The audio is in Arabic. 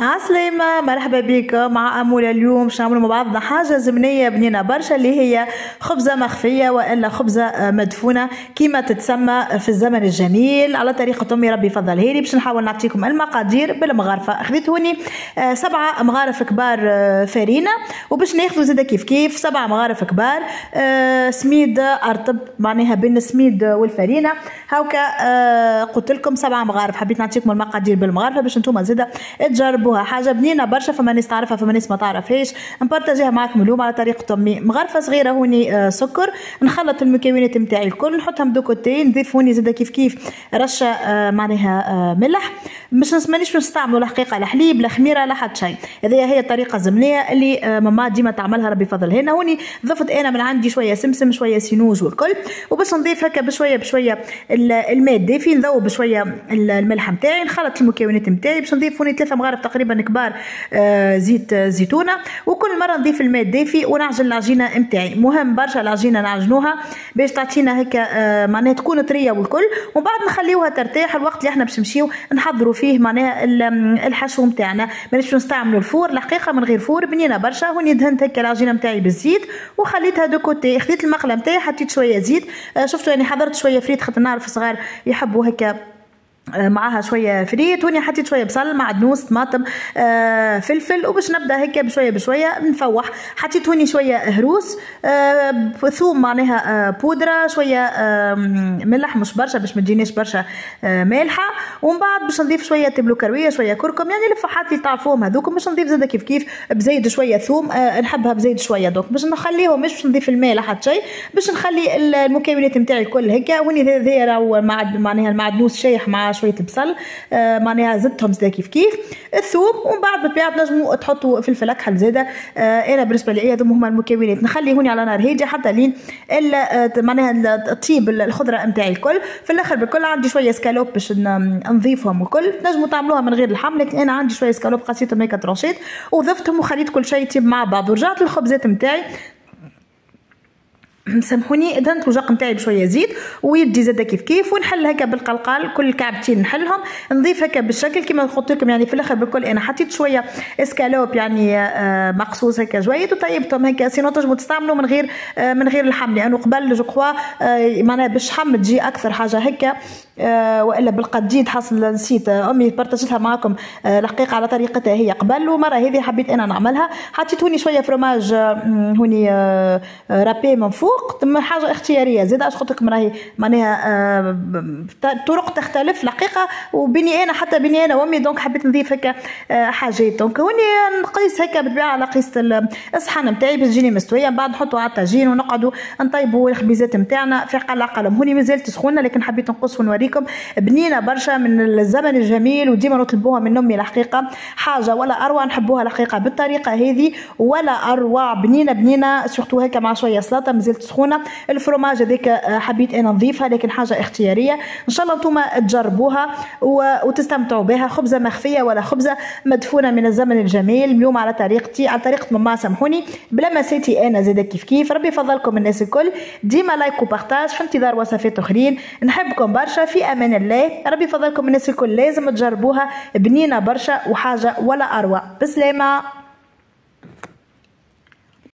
عسلامة مرحبا بك. مع أمولة اليوم باش نعملوا مع بعضنا حاجة زمنية بنينة برشا اللي هي خبزة مخفية وإلا خبزة آه، مدفونة كيما تتسمى في الزمن الجميل. على طريقة أمي ربي فضلها لي باش نحاول نعطيكم المقادير بالمغارفة. خذيت هوني آه، سبعة مغارف كبار آه، فرينة وباش ناخذوا زاده كيف كيف سبعة مغارف كبار سميد أرطب معناها بين السميد والفرينة هاوكا قلت لكم سبعة مغارف. حبيت نعطيكم المقادير بالمغارفة باش أنتم زاده تجربوا. تحبوها حاجة بنينه برشا فما ناس تعرفها فما ناس ما تعرفهاش. نبارتاجيها معكم اليوم على طريقة امي مغرفة صغيرة هوني آه، سكر. نخلط المكونات نتاعي الكل نحطهم de côté نضيف هوني زاده كيف كيف رشة آه، معناها آه، ملح. مش مانيش نستعملوا الحقيقة لا حليب لا خميرة لا حتى شيء هذه هي الطريقة الزمنيه اللي ماما ديما تعملها ربي فضل. هنا هوني ضفت أنا من عندي شوية سمسم شوية سينوج والكل وباش نضيف هكا بشوية بشوية الماء الدافي نذوب بشوية الملح نتاعي نخلط المكونات نتاعي باش نضيف هوني ثلاثة مغارف تقريبا كبار آه، زيت زيتونة. وكل مرة نضيف الماء الدافي ونعجن العجينة نتاعي مهم برشا العجينة نعجنوها باش تعطينا هكا آه، معناها تكون طرية والكل. ومن بعد نخليوها ترتاح الوقت اللي إحنا باش نمشيو نحضروا فيه معناها الحشو نتاعنا مانيش نستعملوا ال four الحقيقة من غير four بنينه برشا هوني دهنت هكا العجينة نتاعي بالزيت وخليتها de côté. خديت المقله نتاعي حطيت شوية زيت. آه، شفتوا يعني حضرت شوية فريت خاطر نعرف صغار يحبوا هكا معاها شوية فريت هوني حطيت شوية بصل معدنوس طماطم آه فلفل وباش نبدأ هيك بشوية بشوية نفوح. حطيت هوني شوية هروس آه ثوم معناها آه بودرة شوية آه ملح مش برشا باش ما تجينيش برشا آه مالحة. ومن بعد باش نضيف شوية تابل وكروية شوية كركم يعني الفوحات اللي تعرفوهم هذوك. باش نضيف زاده كيف كيف بزيد شوية ثوم آه نحبها بزيد شوية donc. باش نخليهم مش باش نضيف الماء حتى شيء باش نخلي المكونات نتاعي الكل هيك هوني ذي راهو معناها المعدنوس شايح مع شوية البصل آه معناها زدتهم زاد كيف كيف. الثوم ومن بعد بالطبيعة تنجموا تحطوا فلفل اكحل زاده آه أنا بالنسبة لي هذوما هما المكونات. نخلي هوني على نار هادية حتى لين آه معناها تطيب الخضرة نتاعي الكل. في الآخر بالكل عندي شوية سكالوب باش نضيفهم الكل. تنجموا تعملوها من غير اللحم لكن أنا عندي شوية سكالوب قصيتهم هيك tranchettes وضفتهم وخليت كل شيء يطيب مع بعض ورجعت للخبزات نتاعي سامحوني دهنت الوجق نتاعي بشوية زيت ويدي زاده كيف كيف ونحل هكا بالقلقال كل كعبتين نحلهم نضيف هكا بالشكل كيما قلت لكم يعني في الآخر بالكل أنا حطيت شوية إسكالوب يعني آه مقصوص هكا جويد وطيبتهم هكا سينو تنجموا تستعملوا من غير آه من غير اللحم لأنه قبل جو كخوا آه معناها بالشحم تجي أكثر حاجة هكا آه وإلا بالقديد حاصل نسيت. أمي بارتاجتها معكم آه الحقيقة على طريقتها هي قبل ومره هذه حبيت أنا نعملها. حطيت هوني شوية فرماج آه هوني آه رابي من فوق الطرق ثم حاجة اختيارية. زيد اش قلت لكم راهي معناها آه طرق تختلف الحقيقة وبيني أنا حتى بيني أنا وأمي دونك حبيت نضيف هكا آه حاجات. دونك هوني نقيس هكا بالطبيعه على قيس الصحن نتاعي باش تجيني مستوية. من بعد نحطوا على الطاجين ونقعدوا نطيبوا الخبيزات نتاعنا في قلع قلم. هوني مازالت سخونة لكن حبيت نقص ونوريكم. بنينه برشا من الزمن الجميل وديما نطلبوها من أمي الحقيقة. حاجة ولا أروع نحبوها الحقيقة بالطريقة هذه ولا أروع. بنينه بنينه سورتو هكا مع شوية سلطة مازالت سخونه الفرماج. هذيك آه، حبيت أنا نضيفها لكن حاجة اختيارية. إن شاء الله أنتم تجربوها وتستمتعوا بها. خبزة مخفية ولا خبزة مدفونة من الزمن الجميل. اليوم على طريقتي على طريقة ماما سامحوني. بلا مساتي أنا زيد كيف كيف. ربي يفضلكم الناس الكل. ديما لايك وبارتاج في انتظار وصفات أخرين. نحبكم برشا. في أمان الله. ربي يفضلكم الناس الكل. لازم تجربوها بنينة برشا وحاجة ولا أروع. بسلامة.